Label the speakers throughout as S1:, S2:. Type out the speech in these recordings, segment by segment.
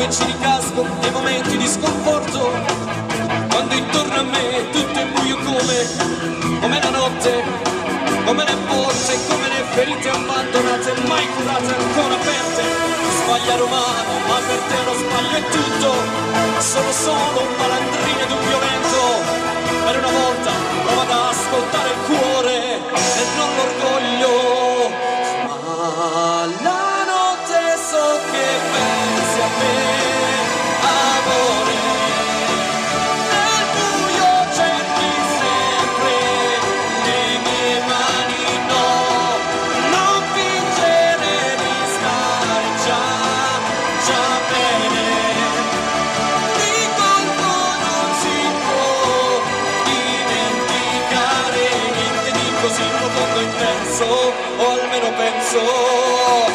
S1: che ci ricasco nei momenti di sconforto, quando intorno a me tutto è buio come, come la notte, come le borse, come le ferite abbandonate, mai curate, ancora aperte. Sbaglia romano, ma per te lo sbaglio è tutto, sono solo un malandrino ed un violento, per una volta prova ad ascoltare il cuore e non l'orgoglio. pensò, o almeno pensò.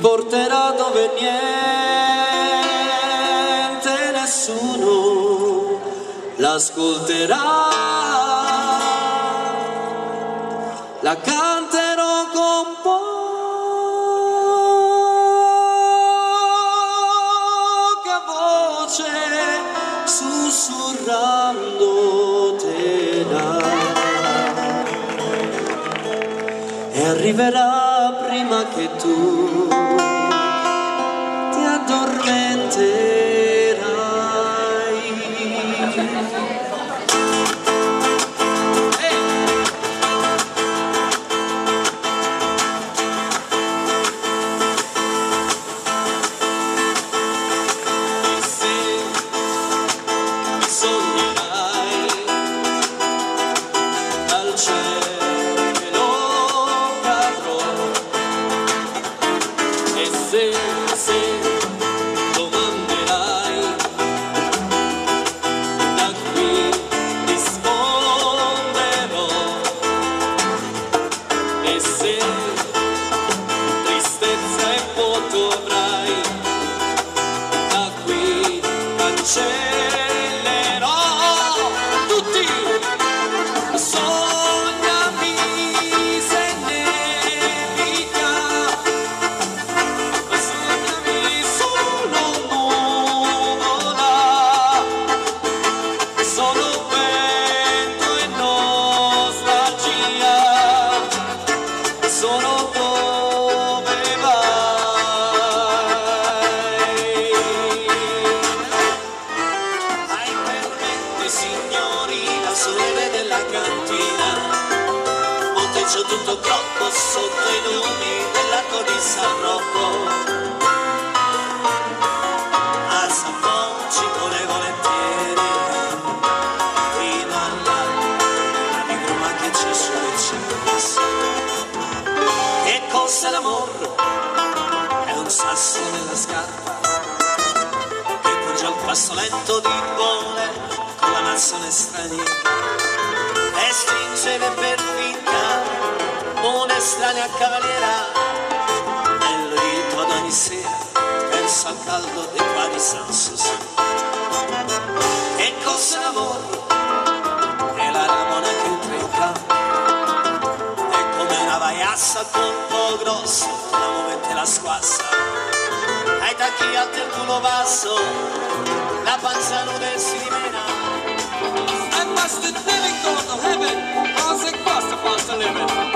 S1: porterà dove niente nessuno l'ascolterà la canterò con poca voce sussurrando te. e arriverà prima che tu tormenta. change. interessa l'amore, è un sasso nella scarpa che poggia al passo lento di
S2: bolero
S1: con la nazione straniera e stringe le per finta un'estranea cavaliera nel rito ad ogni sera penso al caldo dei qua di San Susù e cosa l'amore è la ramona che entra in è come una vaiassa con grosso,
S2: andiamo a mettere la squassa. Hai tacchi alti il culo basso, la panza nuda e si dimena.
S1: I must have living, going to heaven, I was like, faster, faster living.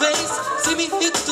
S1: face. See me hit the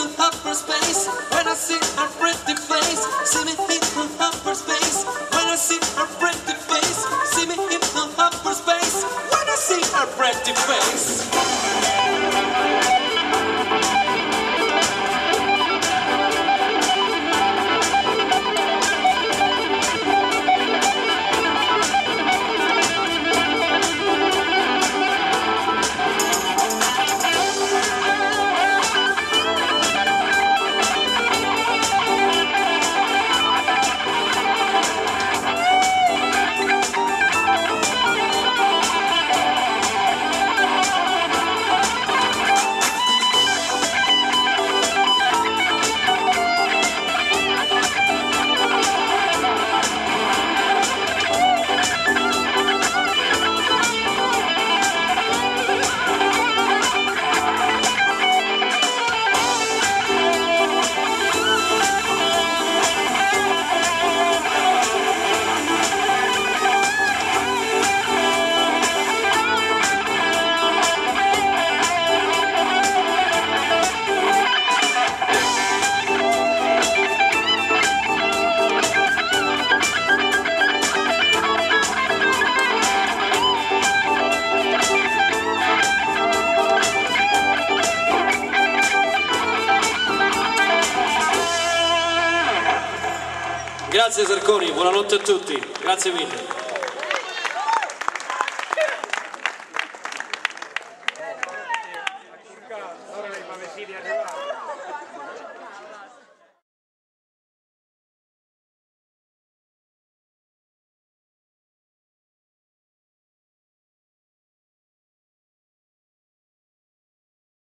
S1: Marconi, buonanotte a tutti, grazie mille.